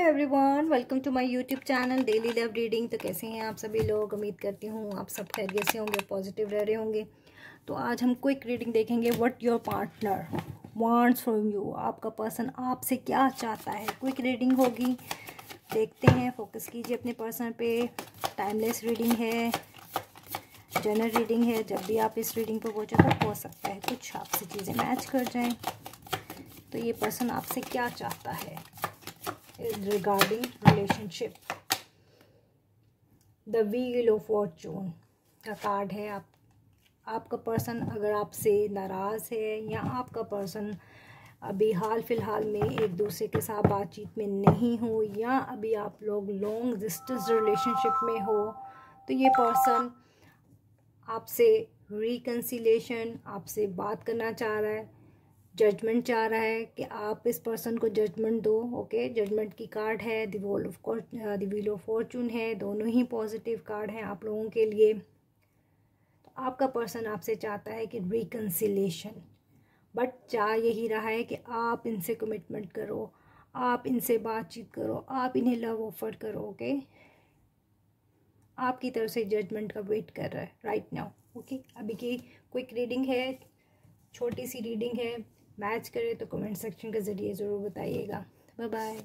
Everyone welcome to my YouTube channel daily love reading तो कैसे हैं आप सभी लोग? उम्मीद करती हूँ आप सब खैरियत से होंगे पॉजिटिव रह रहे होंगे। तो आज हम क्विक रीडिंग देखेंगे। What your partner wants from you आपका पर्सन आपसे क्या चाहता है? क्विक रीडिंग होगी। देखते हैं फोकस कीजिए अपने पर्सन पे। टाइमलेस रीडिंग है। जनरल रीडिंग है। जब भी आप इस रीडिंग को वॉचो तो हो सकता है कुछ आपसे चीज़ें मैच कर जाएँ। तो ये पर्सन आपसे क्या चाहता है? Regarding relationship. The wheel of fortune का कार्ड है आप, आपका पर्सन अगर आपसे नाराज़ है या आपका पर्सन अभी हाल फ़िलहाल में एक दूसरे के साथ बातचीत में नहीं हो या अभी आप लोग लॉन्ग डिस्टेंस रिलेशनशिप में हो तो ये पर्सन आपसे रिकन्सिलेशन आपसे बात करना चाह रहा है। जजमेंट चाह रहा है कि आप इस पर्सन को जजमेंट दो ओके जजमेंट की कार्ड है the wheel of the wheel of fortune है, दोनों ही पॉजिटिव कार्ड हैं आप लोगों के लिए। तो आपका पर्सन आपसे चाहता है कि रिकन्सिलेशन बट चाह यही रहा है कि आप इनसे कमिटमेंट करो, आप इनसे बातचीत करो, आप इन्हें लव ऑफ़र करो ओके आपकी तरफ़ से जजमेंट का वेट कर रहा है राइट नाउ ओके अभी की क्विक रीडिंग है, छोटी सी रीडिंग है मैच करे तो कमेंट सेक्शन के ज़रिए ज़रूर बताइएगा। Bye bye